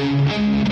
Thank you.